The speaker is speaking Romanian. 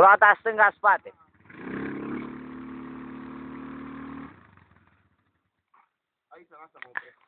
Roata stânga spate. Aici, lasă mă opresc.